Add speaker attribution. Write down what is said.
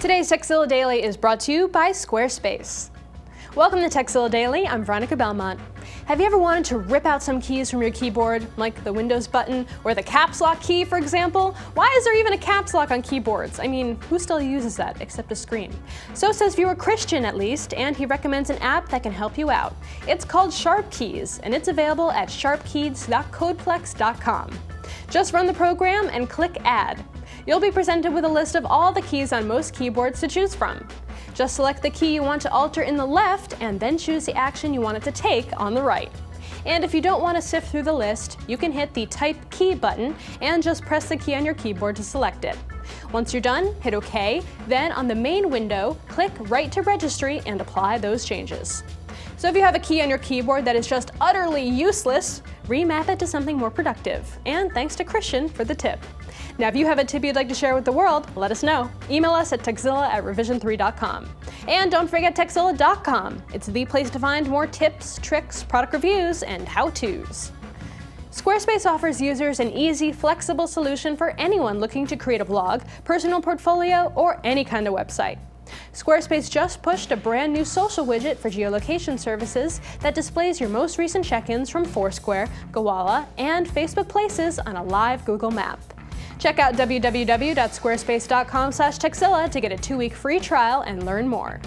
Speaker 1: Today's Tekzilla Daily is brought to you by Squarespace. Welcome to Tekzilla Daily, I'm Veronica Belmont. Have you ever wanted to rip out some keys from your keyboard, like the Windows button or the caps lock key, for example? Why is there even a caps lock on keyboards? I mean, who still uses that except a screen? So says viewer Christian, at least, and he recommends an app that can help you out. It's called SharpKeys, and it's available at sharpkeys.codeplex.com. Just run the program and click Add. You'll be presented with a list of all the keys on most keyboards to choose from. Just select the key you want to alter in the left and then choose the action you want it to take on the right. And if you don't want to sift through the list, you can hit the Type Key button and just press the key on your keyboard to select it. Once you're done, hit OK, then on the main window, click Write to Registry and apply those changes. So if you have a key on your keyboard that is just utterly useless, remap it to something more productive. And thanks to Christian for the tip. Now, if you have a tip you'd like to share with the world, let us know. Email us at tekzilla at revision3.com. And don't forget tekzilla.com. It's the place to find more tips, tricks, product reviews, and how-tos. Squarespace offers users an easy, flexible solution for anyone looking to create a blog, personal portfolio, or any kind of website. Squarespace just pushed a brand new social widget for geolocation services that displays your most recent check-ins from Foursquare, Gowalla, and Facebook Places on a live Google map. Check out www.squarespace.com/tekzilla to get a two-week free trial and learn more.